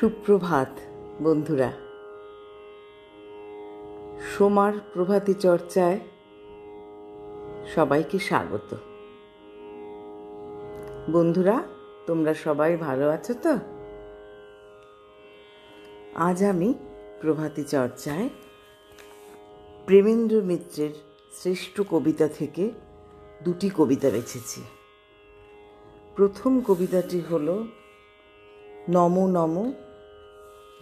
সুপ্রভাত, বন্ধুরা। সোমার প্রভাতী চর্চায় সবাইকে স্বাগত। বন্ধুরা, তোমরা সবাই ভালো আছো তো? আজ আমি প্রভাতী চর্চায় প্রেমেন্দ্র মিত্রের শ্রেষ্ঠ কবিতা থেকে দুটি কবিতা বেছেছি। প্রথম কবিতাটি হলো, নম নম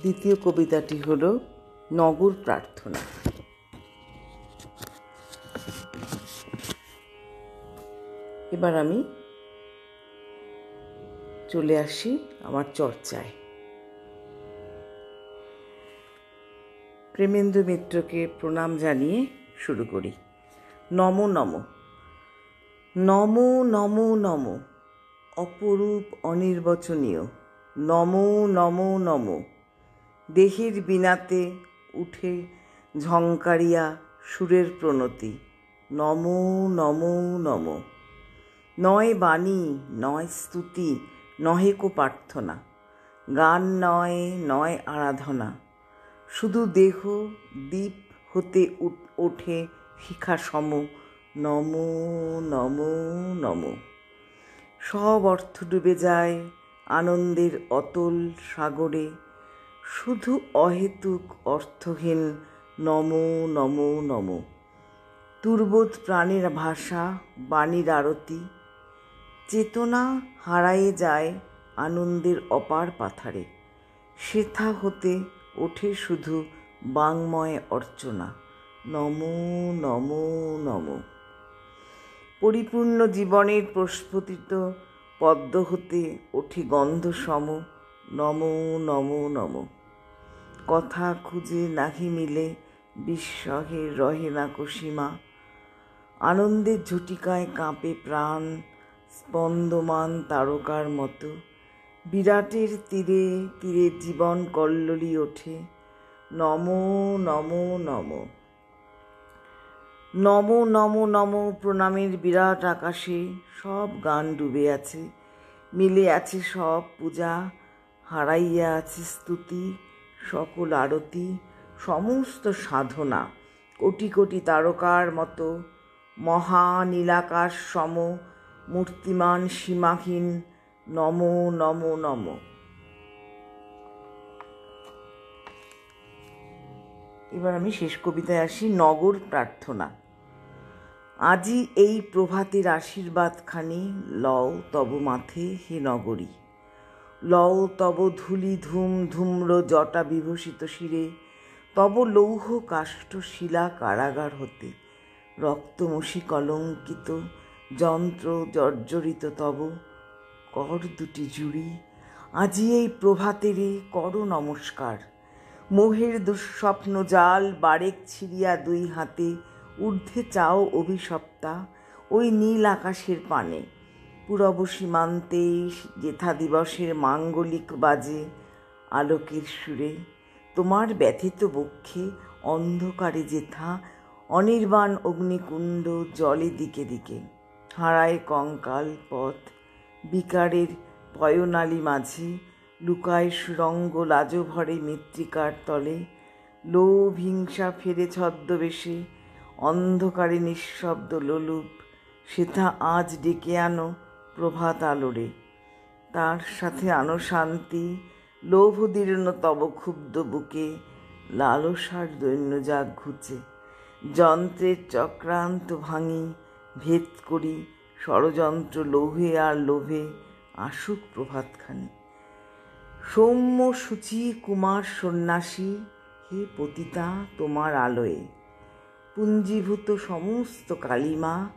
দ্বিতীয় কবিতাটি হল নগর প্রার্থনা। এবার আমি চলে আসি আমার চর্চায়। প্রেমেন্দ্র মিত্রকে প্রণাম জানিয়ে শুরু করি। নম নম। নম নম নম। অপরূপ, অনির্বচনীয়। নম নম নম। দেহের বিনাতে উঠে ঝংকারিয়া সুরের প্রণতি। নম নম নম। নয় বাণী, নয় স্তুতি, নহে কো প্রার্থনা। গান নয় নয় আরাধনা। শুধু দেহ দ্বীপ হতে ওঠে শিখা সম নম নম নম। সব অর্থ ডুবে যায় আনন্দের অতল সাগরে। শুধু অহেতুক অর্থহীন, নম নম নম। দুর্বোধ প্রাণের ভাষা, বাণীর আরতি। চেতনা হারায়ে যায় আনন্দের অপার পাথারে। সেথা হতে ওঠে শুধু বাংময় অর্চনা। নম নম নম। পরিপূর্ণ জীবনের প্রস্ফুটিত পদ্ম হতে ওঠে গন্ধ সম। নম নম নম। কথা খুঁজে নাহি মিলে বিস্মহে রহে না কসীমা আনন্দের ঝটিকায় কাঁপে প্রাণ, স্পন্দমান তারকার মতো। বিরাটের তীরে তীরে জীবন কল্লোলি ওঠে। নম নম নম। নম নম নম প্রণামের বিরাট আকাশে সব গান ডুবে আছে। মিলে আছে সব পূজা, হারাইয়া আছে স্তুতি সকল আরতি, সমস্ত সাধনা কোটি কোটি তারকার মতো মহা নীলাকাশ সম, মূর্তিমান সীমাহীন, নম নম নম। এবার আমি শেষ কবিতায় আসি, নগর প্রার্থনা। আজি এই প্রভাতের আশীর্বাদখানি লও তব মাথে হে নগরী। লও তব ধুলি ধুম ধুম্র জটা বিভূষিত শিরে, তব লৌহ কাষ্ঠ শিলা কারাগার হতে রক্তমসি কলঙ্কিত, যন্ত্র জর্জরিত তব, কর দুটি জুড়ি, আজি এই প্রভাতেরে কর নমস্কার। মোহের দুঃস্বপ্ন জাল বারেক ছিড়িয়া দুই হাতে, ঊর্ধ্বে চাও অভিশপ্তা, ওই নীল আকাশের পানে। পূরব সীমান্তে জেঠা দিবসের মাঙ্গলিক বাজে আলোকের সুরে, তোমার ব্যথিত বক্ষে অন্ধকারে জেঠা অনির্বাণ অগ্নিকুণ্ড জলে দিকে দিকে, হারায় কঙ্কাল পথ, বিকারের পয়নালী মাঝে, লুকায় সুরঙ্গ লাজভরে মৃত্তিকার তলে, লোভ, হিংসা ফেরে ছদ্মবেশে, অন্ধকারে নিঃশব্দ লোলুপ, সেথা আজ ডেকে আনো প্রভাত আলোরে। তার সাথে আনো শান্তি লোভ দীর্ণ তব ক্ষুব্ধ বুকে লালসার দৈন্য যাক ঘুচে। যন্ত্রের চক্রান্ত ভাঙি, ভেদ করি, ষড়যন্ত্র লোভে আর লোভে আসুক প্রভাতখানি। সৌম্য সূচি কুমার সন্ন্যাসী, হে পতিতা তোমার আলোয়ে। পুঞ্জীভূত সমস্ত কালিমা,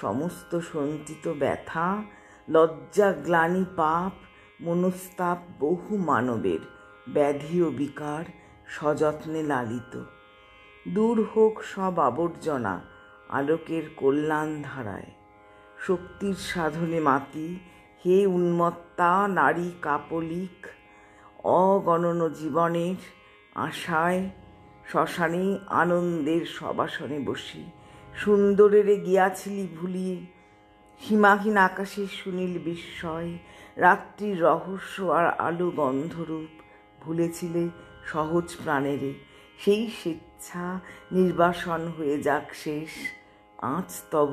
সমস্ত সঞ্চিত ব্যথা লজ্জা, গ্লানি, পাপ, মনস্তাপ বহু মানবের, ব্যাধি ও বিকার সযত্নে লালিত। দূর হোক সব আবর্জনা আলোকের কল্যাণ ধারায়। শক্তির সাধনে মাতি হে উন্মত্তা নারী কাপলিক, অগণন জীবনের আশায় শ্মশানে আনন্দের সবাসনে বসি। সুন্দরেরে গিয়াছিলি ভুলিয়ে সীমাহীন আকাশে সুনীল বিস্ময়, রাত্রির রহস্য আর আলো গন্ধরূপ ভুলেছিলে সহজ প্রাণেরে। সেই স্বেচ্ছা নির্বাসন হয়ে যাক শেষ। আজ তব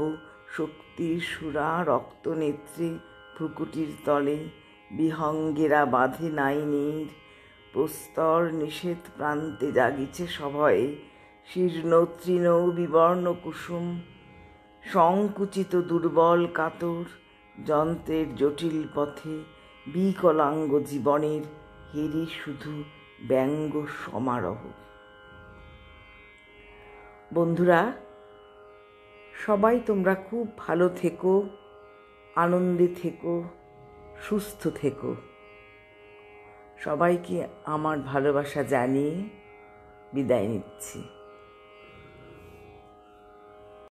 শক্তির সুরা রক্ত নেত্রে ভ্রুকুটির তলে, বিহঙ্গেরা বাঁধে নাই নীর প্রস্তর নিষেধ প্রান্তে জাগিছে সভয়ে। শীর্ণ তৃণ বিবর্ণ কুসুম সংকুচিত দুর্বল কাতর, যন্ত্রের জটিল পথে বিকলাঙ্গ জীবনের হেরি শুধু ব্যঙ্গ সমারোহ। বন্ধুরা, সবাই তোমরা খুব ভালো থেকো, আনন্দে থেকো, সুস্থ থেকো। সবাইকে আমার ভালোবাসা জানিয়ে বিদায় নিচ্ছি।